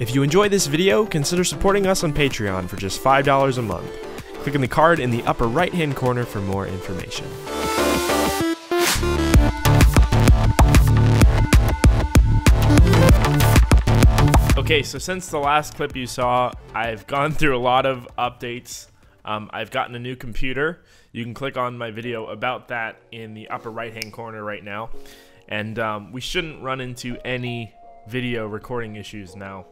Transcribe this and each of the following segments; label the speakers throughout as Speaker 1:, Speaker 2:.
Speaker 1: If you enjoy this video, consider supporting us on Patreon for just $5 a month. Click on the card in the upper right hand corner for more information. Okay, so since the last clip you saw, I've gone through a lot of updates. Um, I've gotten a new computer. You can click on my video about that in the upper right hand corner right now. And um, we shouldn't run into any video recording issues now.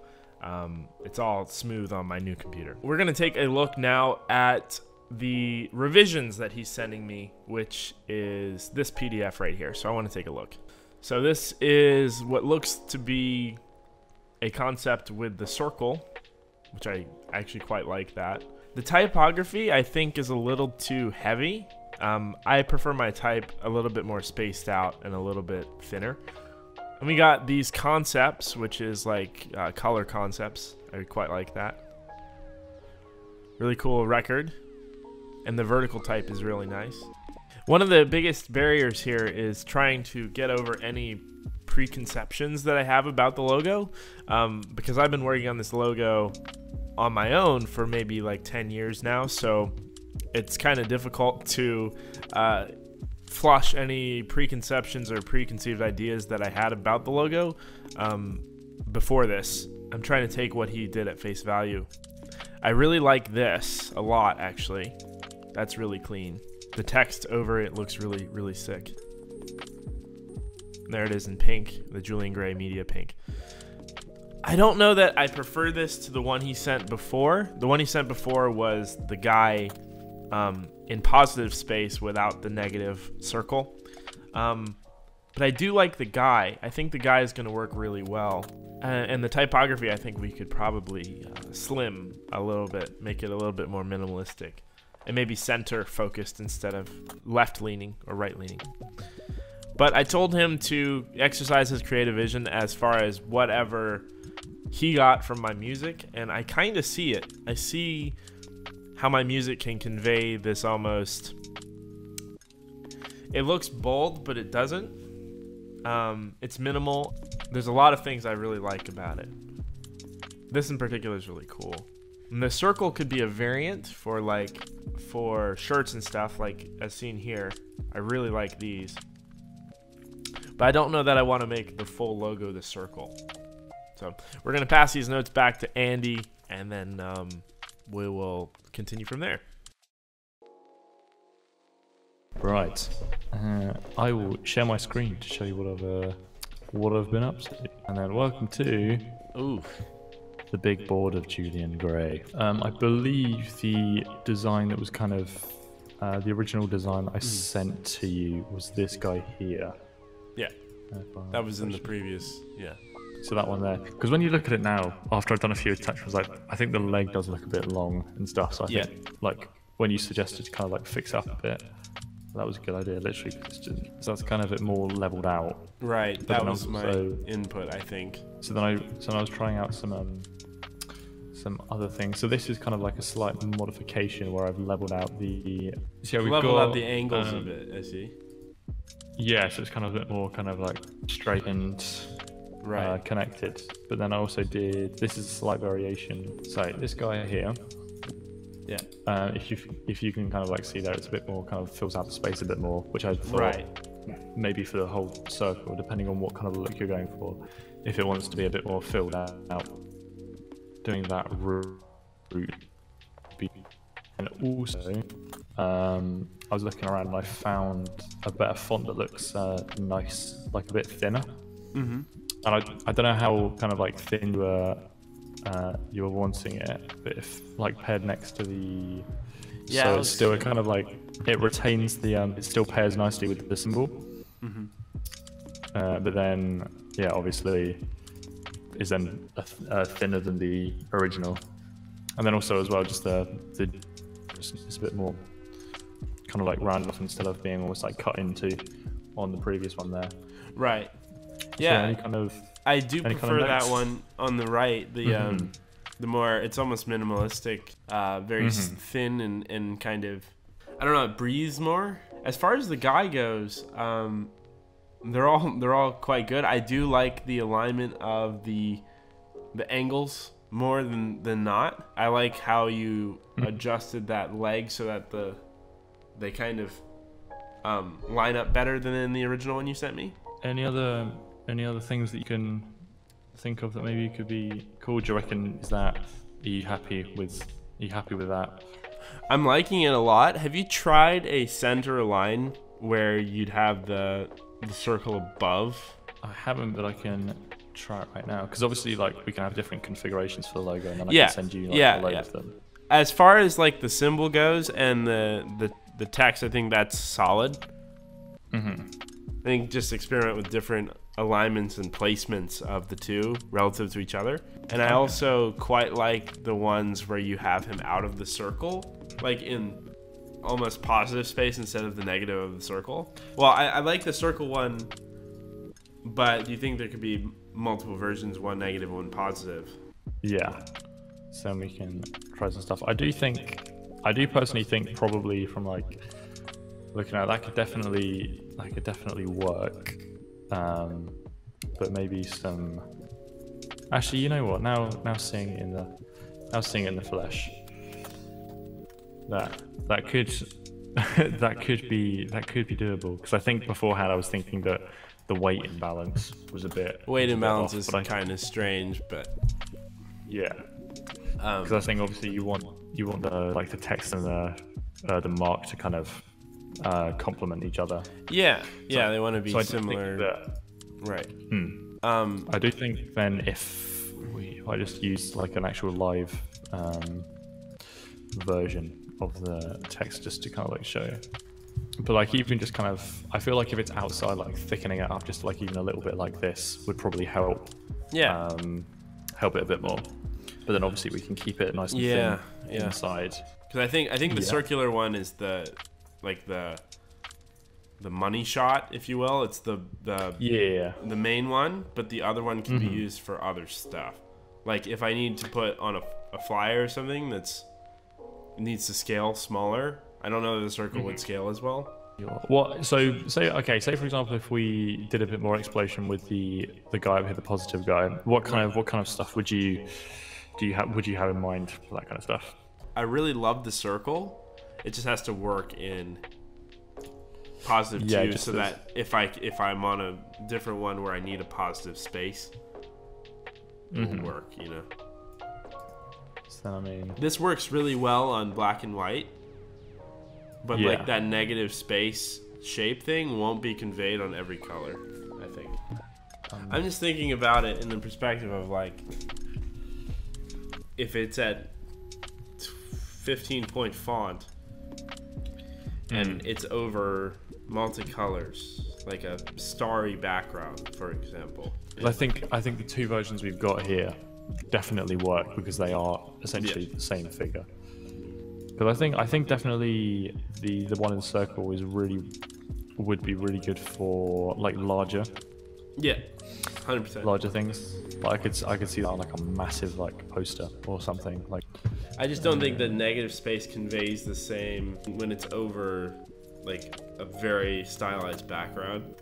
Speaker 1: Um, it's all smooth on my new computer. We're to take a look now at the revisions that he's sending me, which is this PDF right here. So I want to take a look. So this is what looks to be a concept with the circle, which I actually quite like that. The typography I think is a little too heavy. Um, I prefer my type a little bit more spaced out and a little bit thinner. And we got these concepts, which is like uh, color concepts. I quite like that. Really cool record. And the vertical type is really nice. One of the biggest barriers here is trying to get over any preconceptions that I have about the logo. Um, because I've been working on this logo on my own for maybe like 10 years now. So it's kind of difficult to uh, flush any preconceptions or preconceived ideas that I had about the logo um, before this. I'm trying to take what he did at face value. I really like this a lot, actually. That's really clean. The text over it looks really, really sick. There it is in pink, the Julian Gray media pink. I don't know that I prefer this to the one he sent before. The one he sent before was the guy um, in positive space without the negative circle. Um, but I do like the guy. I think the guy is going to work really well. Uh, and the typography, I think we could probably uh, slim a little bit, make it a little bit more minimalistic. And maybe center focused instead of left leaning or right leaning. But I told him to exercise his creative vision as far as whatever he got from my music. And I kind of see it. I see how my music can convey this almost. It looks bold but it doesn't. Um, it's minimal. There's a lot of things i really like about it. This in particular is really cool. And the circle could be a variant for like for shirts and stuff like as seen here. I really like these. But i don't know that i want to make the full logo the circle. So we're going to pass these notes back to andy and then um, we will continue from there.
Speaker 2: Right. Uh, I will share my screen to show you what I've uh, what I've been up to, and then welcome to
Speaker 1: Ooh.
Speaker 2: the big board of Julian Gray. Um, I believe the design that was kind of uh, the original design I mm. sent to you was this guy here.
Speaker 1: Yeah, that was in the previous. Yeah.
Speaker 2: So that one there, because when you look at it now, after I've done a few attachments, like I think the leg does look a bit long and stuff. So I yeah. think like when you suggested to kind of like fix up a bit, that was a good idea. Literally, just, so that's kind of a bit more leveled out.
Speaker 1: Right. But that was my input, I think.
Speaker 2: So then I so then I was trying out some um, some other things. So this is kind of like a slight modification where I've leveled out the.
Speaker 1: So we've leveled got, out the angles um, of it. I see.
Speaker 2: Yeah, so it's kind of a bit more kind of like straightened right. uh, connected. But then I also did this is a slight variation. So this guy here.
Speaker 1: Yeah.
Speaker 2: Uh, if you if you can kind of like see there, it's a bit more kind of fills out the space a bit more, which I thought
Speaker 1: right.
Speaker 2: maybe for the whole circle, depending on what kind of look you're going for. If it wants to be a bit more filled out, doing that route. And also, um, I was looking around and I found a better font that looks uh, nice, like a bit thinner.
Speaker 1: Mm-hmm
Speaker 2: and I, I don't know how kind of like thin you were uh, you were wanting it, but if like paired next to the yeah, so it's still a kind of like it retains the um, it still pairs nicely with the symbol.
Speaker 1: Mm-hmm.
Speaker 2: Uh, but then yeah, obviously is then a, a thinner than the original, and then also as well just the the it's a bit more kind of like rounded off instead of being almost like cut into on the previous one there.
Speaker 1: Right. Yeah.
Speaker 2: any kind of
Speaker 1: I do prefer kind of that one on the right. The mm-hmm. um, the more it's almost minimalistic, uh, very mm-hmm. thin and and kind of I don't know, it breathes more. As far as the guy goes, um, they're all they're all quite good. I do like the alignment of the the angles more than than not. I like how you adjusted that leg so that the they kind of um, line up better than in the original one you sent me.
Speaker 2: Any other any other things that you can think of that maybe could be cool? Do you reckon is that are you happy with are you happy with that?
Speaker 1: I'm liking it a lot. Have you tried a center line where you'd have the the circle above?
Speaker 2: I haven't, but I can try it right now because obviously, like, we can have different configurations for the logo, and then I can send you like,
Speaker 1: yeah,
Speaker 2: a load
Speaker 1: yeah.
Speaker 2: of them.
Speaker 1: As far as like the symbol goes and the the, the text, I think that's solid.
Speaker 2: Mm-hmm.
Speaker 1: I think just experiment with different alignments and placements of the two relative to each other. And I also quite like the ones where you have him out of the circle, like in almost positive space instead of the negative of the circle. Well, I, I like the circle one, but do you think there could be multiple versions, one negative, one positive?
Speaker 2: Yeah. So we can try some stuff. I do think, I do personally think probably from like looking at that could definitely, that could definitely work. Um, but maybe some. Actually, you know what? Now, now seeing it in the, now seeing it in the flesh. That that could, that could be that could be doable. Because I think beforehand I was thinking that the weight imbalance was a bit
Speaker 1: Weight
Speaker 2: was a bit
Speaker 1: imbalance
Speaker 2: off,
Speaker 1: is kind of strange, but
Speaker 2: yeah.
Speaker 1: um,
Speaker 2: Because I think obviously you want you want the like the text and the uh, the mark to kind of uh, complement each other.
Speaker 1: yeah, yeah, they want to be
Speaker 2: So I do think
Speaker 1: similar,
Speaker 2: that-
Speaker 1: right?
Speaker 2: hmm.
Speaker 1: Um,
Speaker 2: I do think then if we if I just use like an actual live um, version of the text just to kind of like show. But like even just kind of, I feel like if it's outside, like thickening it up just like even a little bit like this would probably help
Speaker 1: yeah,
Speaker 2: um, help it a bit more. But then obviously we can keep it nice and
Speaker 1: Yeah,
Speaker 2: thin
Speaker 1: yeah.
Speaker 2: inside.
Speaker 1: because I think I think the
Speaker 2: Yeah.
Speaker 1: circular one is the like the the money shot, if you will. It's the the
Speaker 2: Yeah.
Speaker 1: the main one, but the other one can
Speaker 2: Mm-hmm.
Speaker 1: be used for other stuff. Like if I need to put on a, a flyer or something that's needs to scale smaller, I don't know that the circle
Speaker 2: Mm-hmm.
Speaker 1: would scale as well.
Speaker 2: What? So say okay. Say for example, if we did a bit more exploration with the the guy over here, the positive guy. What kind of what kind of stuff would you do you have? Would you have in mind for that kind of stuff?
Speaker 1: I really love the circle. It just has to work in positive
Speaker 2: Yeah,
Speaker 1: two, so
Speaker 2: as-
Speaker 1: that if I if I'm on a different one where I need a positive space, it
Speaker 2: Mm-hmm.
Speaker 1: will work. You know,
Speaker 2: So I mean,
Speaker 1: this works really well on black and white, but
Speaker 2: Yeah.
Speaker 1: like that negative space shape thing won't be conveyed on every color. I think.
Speaker 2: Um,
Speaker 1: I'm just thinking about it in the perspective of like, if it's at 15 point font and
Speaker 2: Mm.
Speaker 1: it's over multicolors, like a starry background, for example.
Speaker 2: I think I think the two versions we've got here definitely work because they are essentially the same figure. Because I think I think definitely the the one in the circle is really would be really good for like larger
Speaker 1: Yeah, 100%.
Speaker 2: larger things. Like I could I could see that on like a massive like poster or something. Like
Speaker 1: I just don't think the negative space conveys the same when it's over like a very stylized background.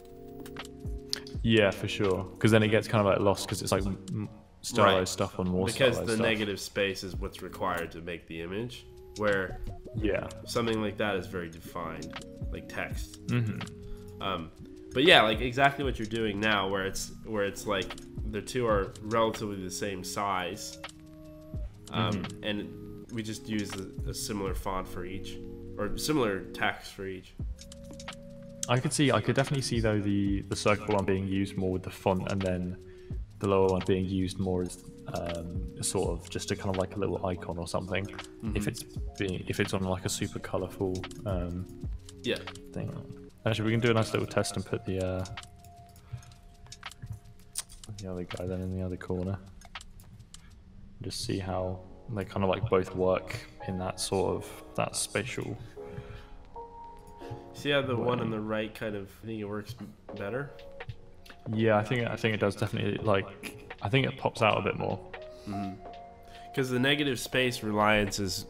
Speaker 2: yeah, for sure. Because then it gets kind of like lost because it's like stylized
Speaker 1: Right.
Speaker 2: stuff on more
Speaker 1: Because the
Speaker 2: stuff.
Speaker 1: negative space is what's required to make the image, where
Speaker 2: Yeah.
Speaker 1: something like that is very defined, like text.
Speaker 2: hmm
Speaker 1: Um, but yeah, like exactly what you're doing now, where it's where it's like the two are relatively the same size, um,
Speaker 2: Mm-hmm.
Speaker 1: and we just use a, a similar font for each, or similar text for each.
Speaker 2: I could see, I could definitely see though the the circle one being used more with the font, and then the lower one being used more as um, sort of just a kind of like a little icon or something. If it's being, if it's on like a super colorful um,
Speaker 1: Yeah,
Speaker 2: thing. Actually, we can do a nice little test and put the uh, the other guy then in the other corner. Just see how they kind of like both work in that sort of that spatial.
Speaker 1: see how the one on the right kind of I think it works better.
Speaker 2: Yeah, I think I think it does definitely like I think it pops out a bit more. Mm-hmm.
Speaker 1: because the negative space reliance is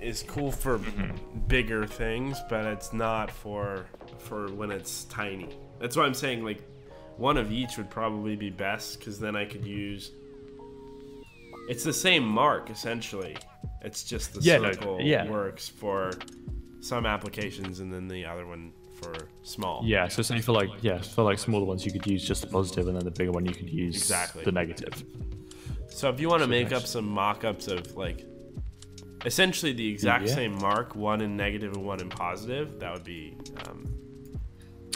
Speaker 1: is cool for mm-hmm. bigger things, but it's not for for when it's tiny. That's why I'm saying like one of each would probably be best because then I could use It's the same mark essentially. It's just the
Speaker 2: Yeah, no,
Speaker 1: circle
Speaker 2: yeah.
Speaker 1: works for some applications, and then the other one for small.
Speaker 2: Yeah, so say for like yeah, for like smaller ones you could use just the positive, and then the bigger one you could use
Speaker 1: Exactly.
Speaker 2: the negative.
Speaker 1: So if you want to make up some mock-ups of like essentially the exact
Speaker 2: Yeah.
Speaker 1: same mark, one in negative and one in positive, that would be um,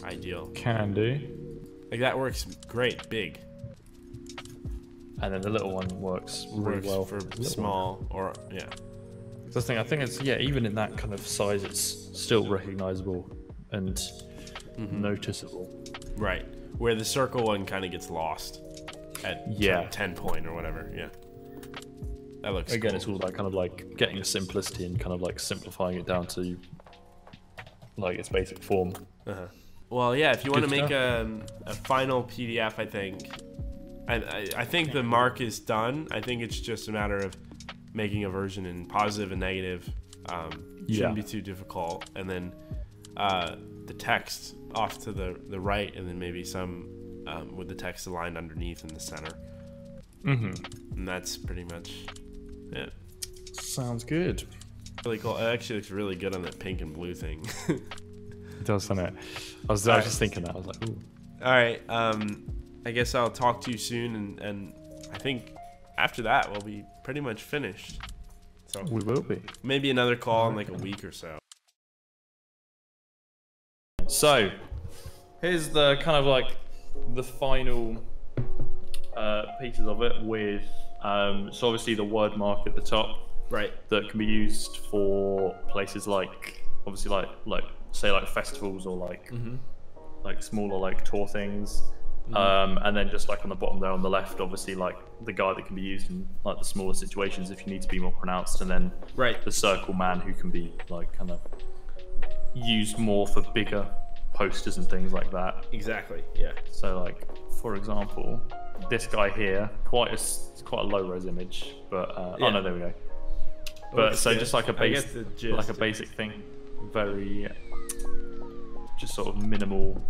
Speaker 1: ideal.
Speaker 2: Can do.
Speaker 1: Like that works great, big.
Speaker 2: And then the little one works really
Speaker 1: Works
Speaker 2: well
Speaker 1: for
Speaker 2: the little one.
Speaker 1: small or yeah.
Speaker 2: That's the thing. I think it's yeah, even in that kind of size, it's still recognizable and
Speaker 1: Mm-hmm.
Speaker 2: noticeable.
Speaker 1: Right. Where the circle one kind of gets lost at
Speaker 2: Yeah.
Speaker 1: 10 point or whatever. Yeah. That looks
Speaker 2: Again,
Speaker 1: cool.
Speaker 2: it's all about kind of like getting a simplicity and kind of like simplifying it down to like its basic form.
Speaker 1: Uh-huh. Well, yeah, if you want to make a, a final PDF, I think, I, I, I think the mark is done. I think it's just a matter of making a version in positive and negative. Um, shouldn't
Speaker 2: Yeah.
Speaker 1: be too difficult. And then uh, the text off to the, the right, and then maybe some um, with the text aligned underneath in the center.
Speaker 2: Mm-hmm.
Speaker 1: And that's pretty much it.
Speaker 2: Sounds good.
Speaker 1: Really cool. It actually looks really good on that pink and blue thing.
Speaker 2: It does, doesn't it? I was, I was just thinking that. I was like, ooh.
Speaker 1: All right. Um, I guess I'll talk to you soon, and, and I think after that we'll be pretty much finished. So
Speaker 2: we will be.
Speaker 1: maybe another call in like a week or so.
Speaker 2: So, here's the kind of like the final uh, pieces of it with um, so obviously the word mark at the top
Speaker 1: Right.
Speaker 2: that can be used for places like obviously like like say like festivals or like like smaller like tour things. Um, and then just like on the bottom there on the left, obviously like the guy that can be used in like the smaller situations if you need to be more pronounced, and then
Speaker 1: Right.
Speaker 2: the circle man who can be like kind of used more for bigger posters and things like that.
Speaker 1: Exactly. Yeah.
Speaker 2: So like for example, this guy here, quite a quite a low res image, but uh,
Speaker 1: Yeah.
Speaker 2: oh no, there we go. But
Speaker 1: Looks
Speaker 2: so
Speaker 1: good.
Speaker 2: just like a
Speaker 1: I
Speaker 2: base,
Speaker 1: get the gist.
Speaker 2: like a basic thing, very just sort of minimal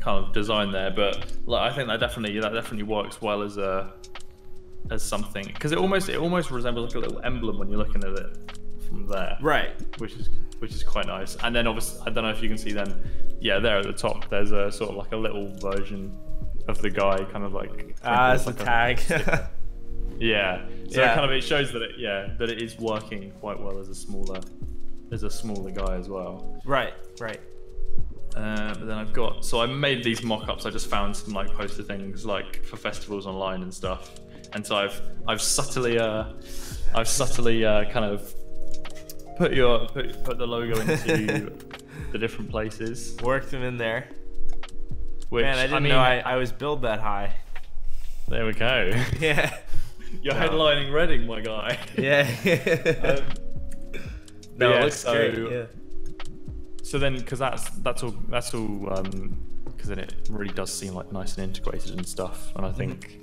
Speaker 2: kind of design there. But like I think that definitely that definitely works well as a as something because it almost it almost resembles like a little emblem when you're looking at it from there
Speaker 1: Right.
Speaker 2: which is which is quite nice. And then obviously, I don't know if you can see then, yeah, there at the top, there's a sort of like a little version of the guy, kind of like
Speaker 1: Ah, it's a
Speaker 2: like
Speaker 1: tag.
Speaker 2: yeah. So
Speaker 1: Yeah.
Speaker 2: it kind of it shows that it yeah that it is working quite well as a smaller as a smaller guy as well.
Speaker 1: right. Right.
Speaker 2: Uh, but then I've got so I made these mock-ups. I just found some like poster things like for festivals online and stuff. And so I've I've subtly uh I've subtly uh, kind of put your put, put the logo into the different places.
Speaker 1: Worked them in there.
Speaker 2: Which
Speaker 1: Man, I didn't
Speaker 2: mean,
Speaker 1: know I, I was billed that high.
Speaker 2: there we go.
Speaker 1: Yeah.
Speaker 2: You're
Speaker 1: No.
Speaker 2: headlining Reading, my guy.
Speaker 1: Yeah.
Speaker 2: Um,
Speaker 1: no,
Speaker 2: yeah,
Speaker 1: it looks
Speaker 2: so-
Speaker 1: great. Yeah.
Speaker 2: So then, because that's that's all that's all um because then it really does seem like nice and integrated and stuff, and I think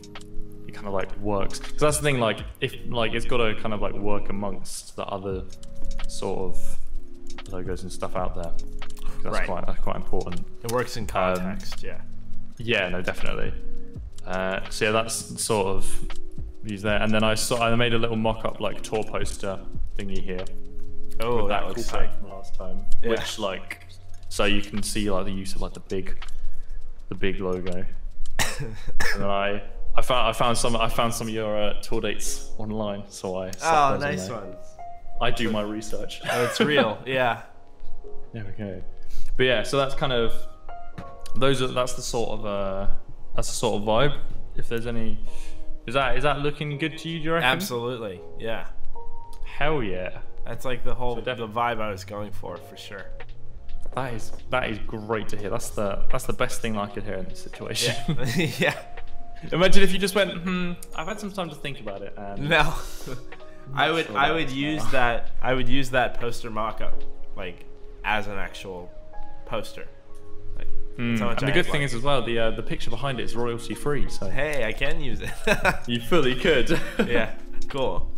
Speaker 2: it kind of like works. Because that's the thing, like if like it's got to kind of like work amongst the other sort of logos and stuff out there. That's
Speaker 1: Right.
Speaker 2: quite that's quite important.
Speaker 1: It works in context. yeah.
Speaker 2: Yeah, no, definitely. Uh, so yeah, that's sort of views there, and then I saw I made a little mock-up like tour poster thingy here.
Speaker 1: Oh, that
Speaker 2: cool
Speaker 1: looks sick.
Speaker 2: Last time.
Speaker 1: Yeah.
Speaker 2: Which like, so you can see like the use of like the big, the big logo. and I, I found I found some I found some of your uh, tour dates online, so I.
Speaker 1: Oh,
Speaker 2: those on
Speaker 1: nice
Speaker 2: there. I do my research.
Speaker 1: Oh, it's real. yeah.
Speaker 2: There we go. But yeah, so that's kind of those are that's the sort of uh that's the sort of vibe. If there's any, is that is that looking good to you? Do you reckon?
Speaker 1: Absolutely. Yeah.
Speaker 2: Hell yeah.
Speaker 1: That's like the whole
Speaker 2: So
Speaker 1: the vibe I was going for for sure.
Speaker 2: That is that is great to hear. That's the that's the best thing I could hear in this situation.
Speaker 1: Yeah. yeah.
Speaker 2: Imagine if you just went, hmm, I've had some time to think about it. And
Speaker 1: No. I would
Speaker 2: sure
Speaker 1: I would use
Speaker 2: now.
Speaker 1: that I would use that poster mock-up like as an actual poster. Like, much
Speaker 2: and the good
Speaker 1: like
Speaker 2: thing is as well, the uh, the picture behind it is royalty free, so
Speaker 1: hey, I can use it.
Speaker 2: you fully could.
Speaker 1: yeah. Cool.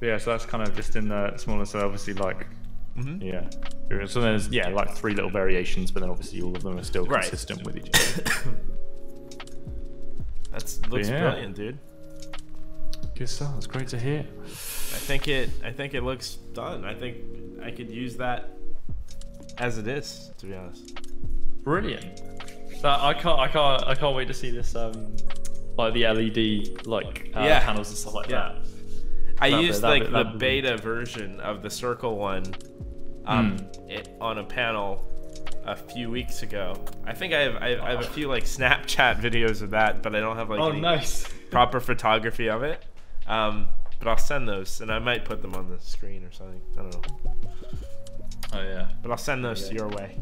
Speaker 2: Yeah, so that's kind of just in the smaller. So obviously, like,
Speaker 1: Mhm.
Speaker 2: yeah. So there's yeah, like three little variations, but then obviously all of them are still
Speaker 1: Right.
Speaker 2: consistent with each other.
Speaker 1: That's looks
Speaker 2: Yeah.
Speaker 1: brilliant, dude.
Speaker 2: Good stuff. It's great to hear.
Speaker 1: I think it. I think it looks done. I think I could use that as it is. To be honest.
Speaker 2: Brilliant. That I can't. I can't. I can't wait to see this. Um, like the LED like uh,
Speaker 1: Yeah.
Speaker 2: panels and stuff like
Speaker 1: Yeah.
Speaker 2: that.
Speaker 1: I used like the beta version of the circle one um,
Speaker 2: Hmm.
Speaker 1: it, on a panel a few weeks ago. I think I have I, I have a few like Snapchat videos of that, but I don't have like
Speaker 2: Oh,
Speaker 1: any
Speaker 2: nice.
Speaker 1: proper photography of it. Um, but I'll send those, and I might put them on the screen or something. I don't know,
Speaker 2: Oh yeah.
Speaker 1: but I'll send those
Speaker 2: Yeah.
Speaker 1: your way.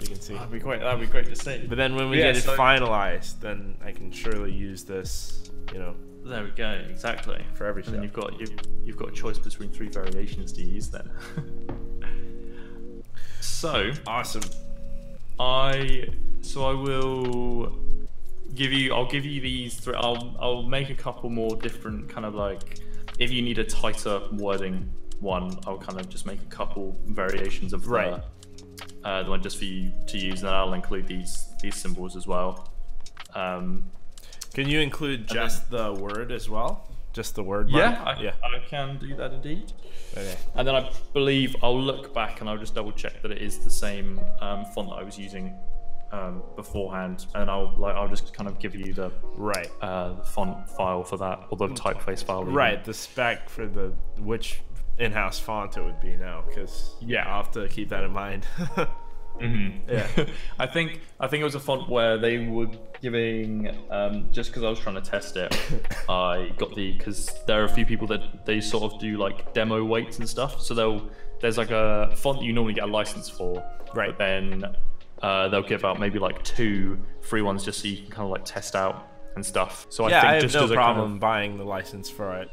Speaker 1: You can see.
Speaker 2: That'd be great. That'd be great to see.
Speaker 1: But then when we
Speaker 2: Yeah,
Speaker 1: get it finalized, then I can surely use this, you know,
Speaker 2: There we go. Exactly.
Speaker 1: for every
Speaker 2: And then you've got you've, you've got a choice between three variations to use then. so
Speaker 1: Awesome.
Speaker 2: I so I will give you I'll give you these three I'll I'll make a couple more different kind of like if you need a tighter wording one I'll kind of just make a couple variations of the, uh, the one just for you to use and I'll include these these symbols as well. Um,
Speaker 1: Can you include just the word as well? Just the word.
Speaker 2: yeah. I,
Speaker 1: yeah.
Speaker 2: I can do that indeed.
Speaker 1: Okay.
Speaker 2: And then I believe I'll look back and I'll just double check that it is the same um, font that I was using um, beforehand, and I'll like I'll just kind of give you the
Speaker 1: Right.
Speaker 2: uh, the font file for that or the typeface file. even.
Speaker 1: Right. The spec for the which in-house font it would be now, because
Speaker 2: Yeah.
Speaker 1: I'll have to keep that in mind.
Speaker 2: Mhm.
Speaker 1: Yeah.
Speaker 2: I think I think it was a font where they were giving um, just because I was trying to test it. I got the because there are a few people that they sort of do like demo weights and stuff. So they'll there's like a font that you normally get a license for,
Speaker 1: Right.
Speaker 2: But then uh, they'll give out maybe like two free ones just so you can kind of like test out and stuff. So I
Speaker 1: yeah,
Speaker 2: think
Speaker 1: I have
Speaker 2: just
Speaker 1: no
Speaker 2: as a kind of-
Speaker 1: problem buying the license for it.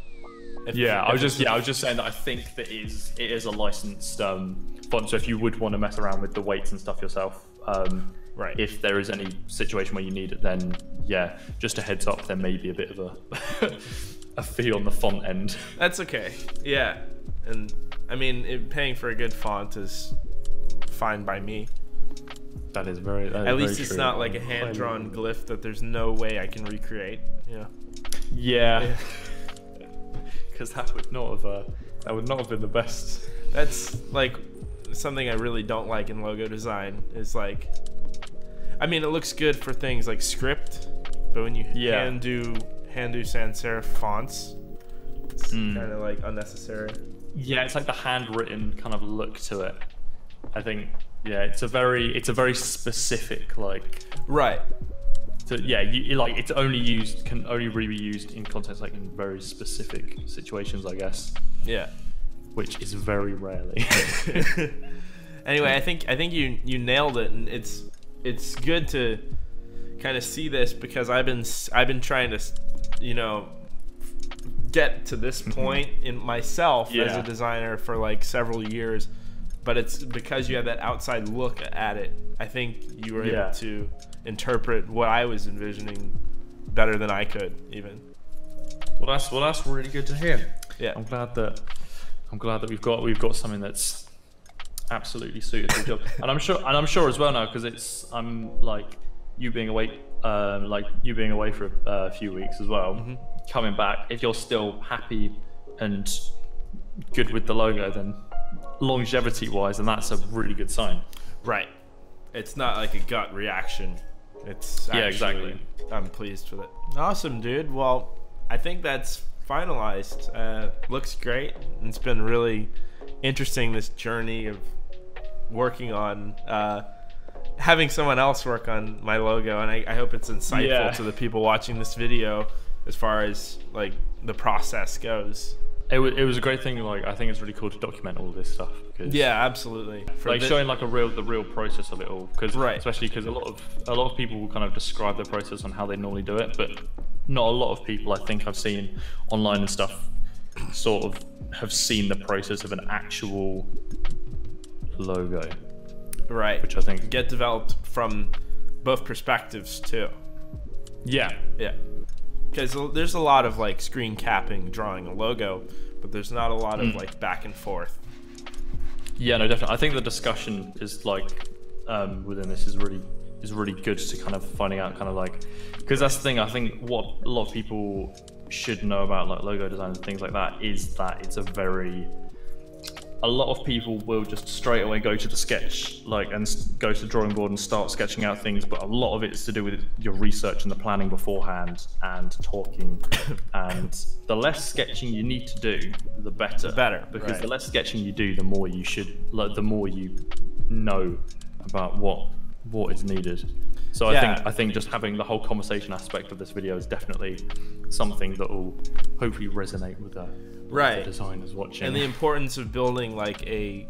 Speaker 1: If-
Speaker 2: yeah, I was just yeah, I was just saying that I think that is it is a licensed um, font. So if you would want to mess around with the weights and stuff yourself, um,
Speaker 1: Right.
Speaker 2: If there is any situation where you need it, then yeah, just a heads up, there may be a bit of a a fee on the font end.
Speaker 1: That's okay. Yeah, and I mean, it, paying for a good font is fine by me.
Speaker 2: That is very. that is
Speaker 1: At least
Speaker 2: very
Speaker 1: it's
Speaker 2: true.
Speaker 1: not like a hand-drawn glyph that there's no way I can recreate. Yeah.
Speaker 2: Yeah. Because that would not have uh, that would not have been the best.
Speaker 1: That's like something I really don't like in logo design is like I mean it looks good for things like script, but when you
Speaker 2: Yeah.
Speaker 1: hand do hand do sans serif fonts, it's
Speaker 2: Mm.
Speaker 1: kind of like unnecessary.
Speaker 2: Yeah, it's like the handwritten kind of look to it. I think. Yeah, it's a very it's a very specific like
Speaker 1: Right.
Speaker 2: So yeah, you, like it's only used can only really be used in contexts like in very specific situations, I guess,
Speaker 1: Yeah.
Speaker 2: which is very rarely.
Speaker 1: anyway, I think I think you you nailed it, and it's it's good to kind of see this because I've been s- I've been trying to, you know, get to this point in myself as a designer for like several years, but it's because you have that outside look at it. I think you were
Speaker 2: Yeah.
Speaker 1: able to interpret what I was envisioning better than I could even.
Speaker 2: well, that's well, that's really good to hear.
Speaker 1: Yeah.
Speaker 2: I'm glad that I'm glad that we've got we've got something that's absolutely suited to the job, and I'm sure and I'm sure as well now because it's I'm like you being away, um, like you being away for a uh, few weeks as well, coming back. If you're still happy and good with the logo, then longevity wise, and that's a really good sign.
Speaker 1: Right. It's not like a gut reaction. It's
Speaker 2: Yeah, exactly.
Speaker 1: I'm pleased with it. Awesome, dude. Well, I think that's finalized. Uh, looks great. It's been really interesting this journey of working on uh, having someone else work on my logo, and I, I hope it's insightful
Speaker 2: Yeah.
Speaker 1: to the people watching this video as far as like the process goes.
Speaker 2: It, wa- it was a great thing. Like I think it's really cool to document all this stuff. Because,
Speaker 1: Yeah, absolutely. For
Speaker 2: like showing like a real the real process of it all. Because
Speaker 1: Right.
Speaker 2: especially because a lot of a lot of people will kind of describe the process on how they normally do it, but not a lot of people I think I've seen online and stuff sort of have seen the process of an actual logo,
Speaker 1: right,
Speaker 2: which I think
Speaker 1: get developed from both perspectives too.
Speaker 2: yeah
Speaker 1: Yeah. Because there's a lot of like screen capping, drawing a logo, but there's not a lot of like back and forth.
Speaker 2: Yeah, no, definitely. I think the discussion is like um, within this is really is really good to kind of finding out kind of like because that's the thing. I think what a lot of people should know about like logo design and things like that is that it's a very a lot of people will just straight away go to the sketch like and go to the drawing board and start sketching out things but a lot of it is to do with your research and the planning beforehand and talking and the less sketching you need to do the better
Speaker 1: The better,
Speaker 2: because
Speaker 1: right.
Speaker 2: the less sketching you do the more you should like the more you know about what what is needed so
Speaker 1: Yeah.
Speaker 2: i think i think just having the whole conversation aspect of this video is definitely something that will hopefully resonate with the,
Speaker 1: Right.
Speaker 2: the designers watching
Speaker 1: and the importance of building like a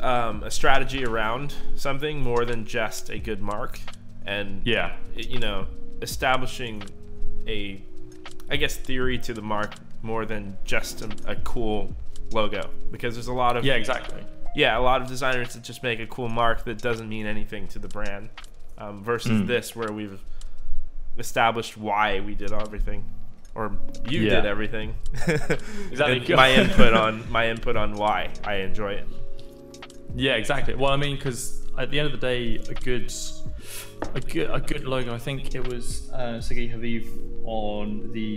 Speaker 1: um, a strategy around something more than just a good mark and
Speaker 2: yeah
Speaker 1: you know establishing a i guess theory to the mark more than just a, a cool logo because there's a lot of
Speaker 2: yeah exactly
Speaker 1: yeah a lot of designers that just make a cool mark that doesn't mean anything to the brand um, versus
Speaker 2: Mm.
Speaker 1: this where we've established why we did everything or you
Speaker 2: Yeah.
Speaker 1: did everything
Speaker 2: Exactly.
Speaker 1: My input on my input on why i enjoy it
Speaker 2: Yeah, exactly. Well, I mean, because at the end of the day, a good, a good, a good logo. I think it was uh, Sagi Haviv on the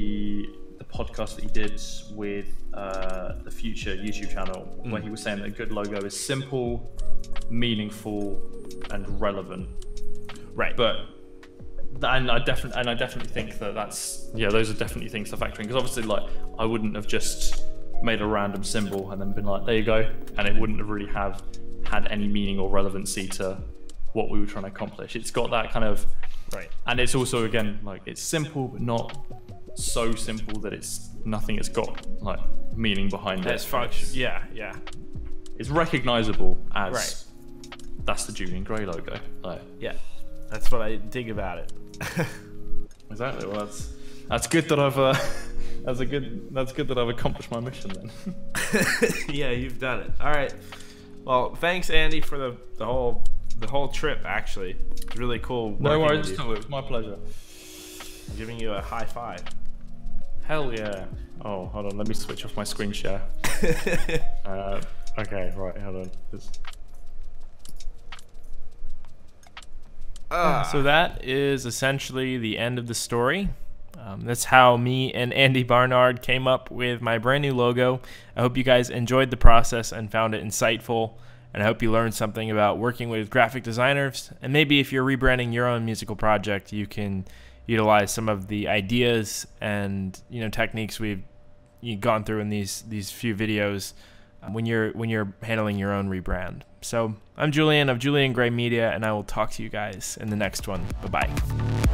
Speaker 2: the podcast that he did with uh, the Futur YouTube channel, where he was saying that a good logo is simple, meaningful, and relevant.
Speaker 1: right
Speaker 2: But and I definitely and I definitely think that that's yeah, those are definitely things to factor in because obviously, like, I wouldn't have just made a random symbol and then been like, there you go, and it wouldn't have really have had any meaning or relevancy to what we were trying to accomplish. It's got that kind of
Speaker 1: right
Speaker 2: and it's also again like it's simple but not so simple that it's nothing it's got like meaning behind it.
Speaker 1: function yeah yeah
Speaker 2: it's recognizable as
Speaker 1: Right.
Speaker 2: that's the Julian Gray logo. Like
Speaker 1: yeah that's what i dig about it
Speaker 2: Exactly. Well, that's that's good that I've uh, that's a good that's good that I've accomplished my mission then.
Speaker 1: yeah, you've done it. All right. Well, thanks, Andy, for the, the whole the whole trip. Actually, it's really cool.
Speaker 2: no worries.
Speaker 1: with
Speaker 2: at
Speaker 1: you.
Speaker 2: all, It was my pleasure.
Speaker 1: I'm giving you a high five.
Speaker 2: Hell yeah. Oh, hold on. Let me switch off my screen share. uh, okay. Right. Hold on. This-
Speaker 1: So that is essentially the end of the story. Um, that's how me and Andy Barnard came up with my brand new logo. I hope you guys enjoyed the process and found it insightful. And I hope you learned something about working with graphic designers. And maybe if you're rebranding your own musical project, you can utilize some of the ideas and you know techniques we've gone through in these these few videos when you're when you're handling your own rebrand. So I'm Julian of Julian Gray Media, and I will talk to you guys in the next one. Bye bye.